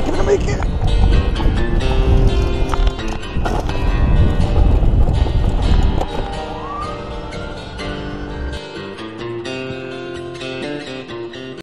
not gonna make it.